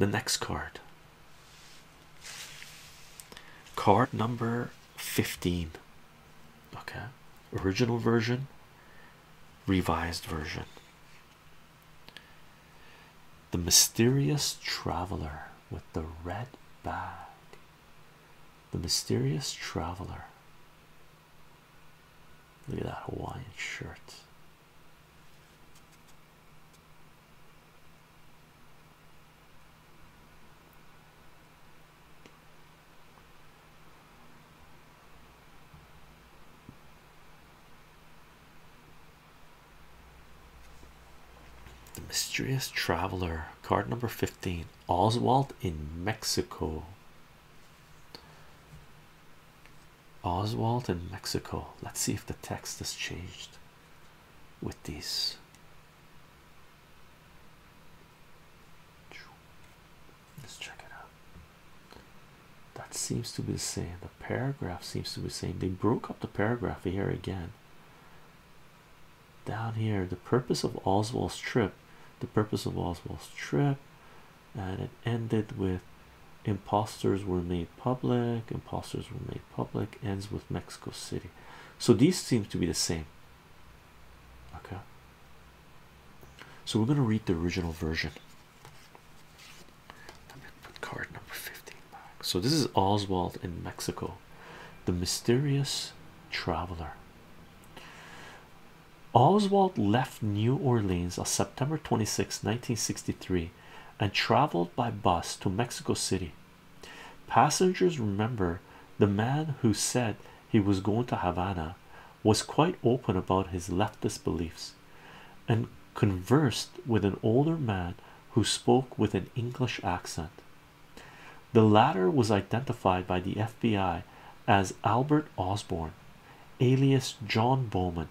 the next card. Card number 15. Okay, original version, revised version. The mysterious traveler with the red bag. The mysterious traveler. Look at that Hawaiian shirt. Mysterious traveler, card number 15, Oswald in Mexico. Oswald in Mexico. Let's see if the text has changed with these. Let's check it out. That seems to be the same. The paragraph seems to be the same. They broke up the paragraph here again. Down here, the purpose of Oswald's trip, the purpose of Oswald's trip, and it ended with imposters were made public, imposters were made public, ends with Mexico City. So these seem to be the same. Okay. So we're going to read the original version. Let me put card number 15 back. So this is Oswald in Mexico, the mysterious traveler. Oswald left New Orleans on September 26, 1963, and traveled by bus to Mexico City. Passengers remember the man who said he was going to Havana was quite open about his leftist beliefs and conversed with an older man who spoke with an English accent. The latter was identified by the FBI as Albert Osborne, alias John Bowman.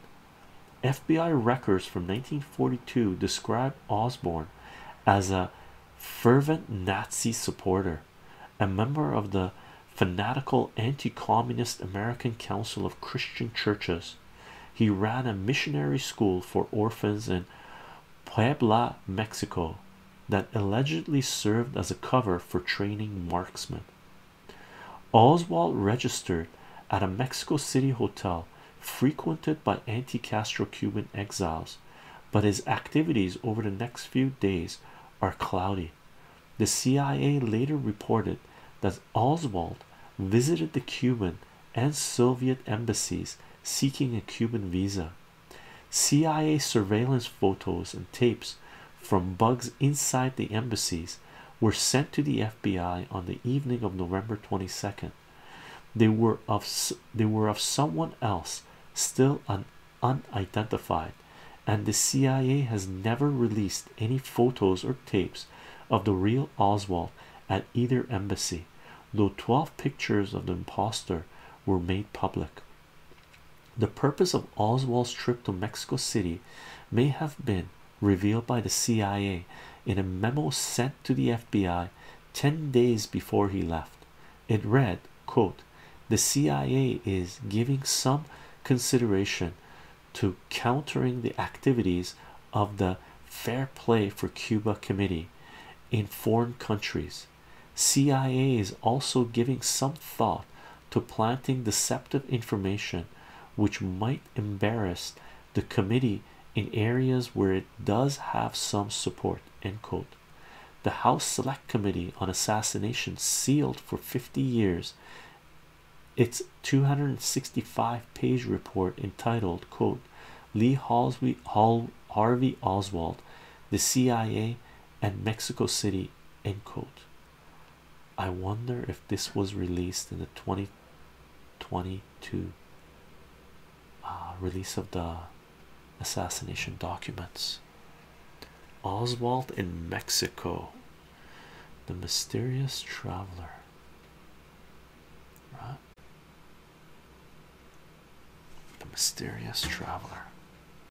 FBI records from 1942 describe Osborne as a fervent Nazi supporter, a member of the fanatical anti communist American Council of Christian Churches. He ran a missionary school for orphans in Puebla, Mexico, that allegedly served as a cover for training marksmen. Oswald registered at a Mexico City hotel frequented by anti Castro Cuban exiles, but his activities over the next few days are cloudy. The CIA later reported that Oswald visited the Cuban and Soviet embassies seeking a Cuban visa. CIA surveillance photos and tapes from bugs inside the embassies were sent to the FBI on the evening of November 22nd. They were of they were of someone else still un, unidentified and the CIA has never released any photos or tapes of the real Oswald at either embassy, though 12 pictures of the impostor were made public. The purpose of Oswald's trip to Mexico City may have been revealed by the CIA in a memo sent to the FBI 10 days before he left. It read, quote, the CIA is giving some consideration to countering the activities of the Fair Play for Cuba Committee in foreign countries. CIA is also giving some thought to planting deceptive information which might embarrass the committee in areas where it does have some support. End quote. The House Select Committee on Assassination sealed for 50 years its 265 page report entitled quote Lee Halsey, Hall, Harvey Oswald the CIA and Mexico City end quote. I wonder if this was released in the 2022 uh, release of the assassination documents. Oswald in Mexico the mysterious traveler right the mysterious traveler